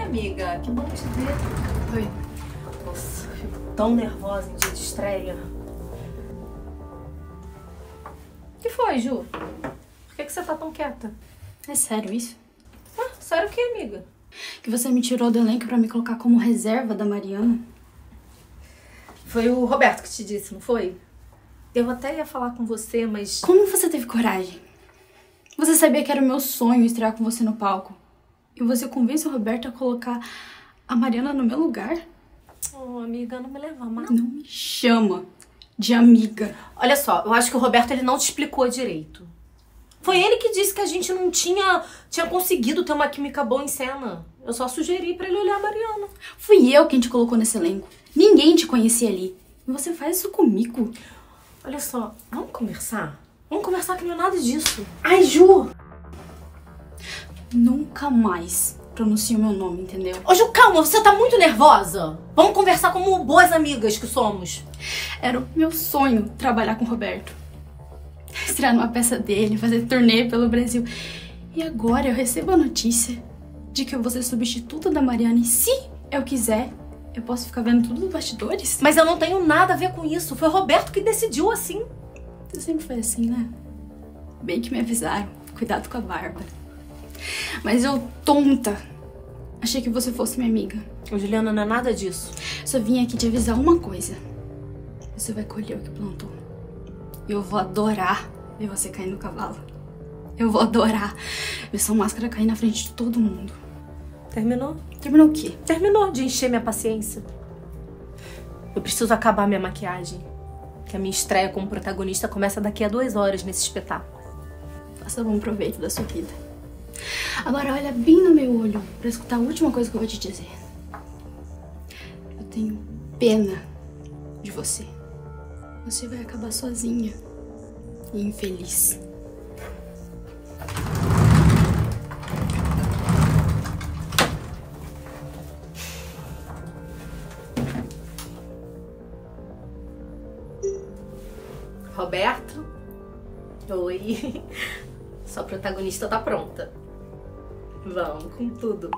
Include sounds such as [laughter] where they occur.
amiga, que bom te ver. Oi. Nossa, fico tão nervosa em dia de estreia. O que foi, Ju? Por que, que você tá tão quieta? É sério isso? Ah, sério o que, amiga? Que você me tirou do elenco pra me colocar como reserva da Mariana? Foi o Roberto que te disse, não foi? Eu até ia falar com você, mas. Como você teve coragem? Você sabia que era o meu sonho estrear com você no palco. E você convence o Roberto a colocar a Mariana no meu lugar? Oh, amiga, não me leva mal. Não me chama de amiga. Olha só, eu acho que o Roberto ele não te explicou direito. Foi ele que disse que a gente não tinha, tinha conseguido ter uma química boa em cena. Eu só sugeri pra ele olhar a Mariana. Fui eu quem te colocou nesse elenco. Ninguém te conhecia ali. E você faz isso comigo. Olha só, vamos conversar? Vamos conversar que não é nada disso. Ai, Ju! Nunca mais pronuncie o meu nome, entendeu? Ô, Ju, calma, você tá muito nervosa. Vamos conversar como boas amigas que somos. Era o meu sonho trabalhar com o Roberto. Estrear numa peça dele, fazer turnê pelo Brasil. E agora eu recebo a notícia de que eu vou ser substituta da Mariana e se eu quiser, eu posso ficar vendo tudo nos bastidores? Mas eu não tenho nada a ver com isso. Foi o Roberto que decidiu assim. Você sempre foi assim, né? Bem que me avisaram. Cuidado com a Bárbara. Mas eu, tonta, achei que você fosse minha amiga. Ô, Juliana, não é nada disso. Só vim aqui te avisar uma coisa. Você vai colher o que plantou. Eu vou adorar ver você cair no cavalo. Eu vou adorar ver sua máscara cair na frente de todo mundo. Terminou? Terminou o quê? Terminou de encher minha paciência. Eu preciso acabar minha maquiagem. Que a minha estreia como protagonista começa daqui a duas horas nesse espetáculo. Faça bom proveito da sua vida. Agora olha bem no meu olho pra escutar a última coisa que eu vou te dizer. Eu tenho pena de você. Você vai acabar sozinha e infeliz. Roberto? Oi. [laughs] Sua protagonista tá pronta. Vamos com tudo.